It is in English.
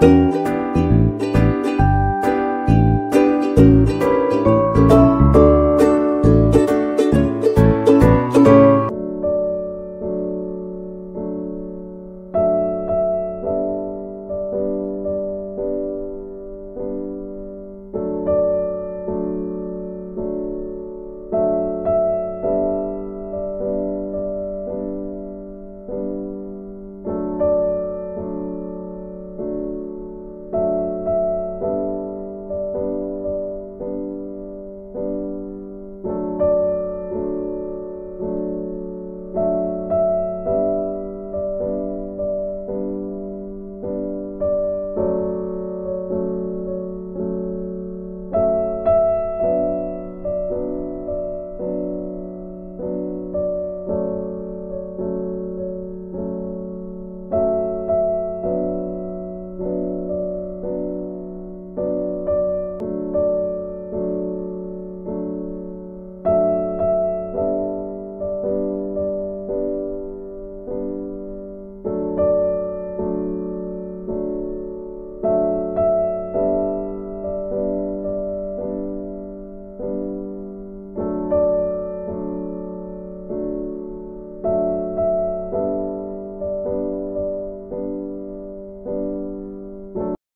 Música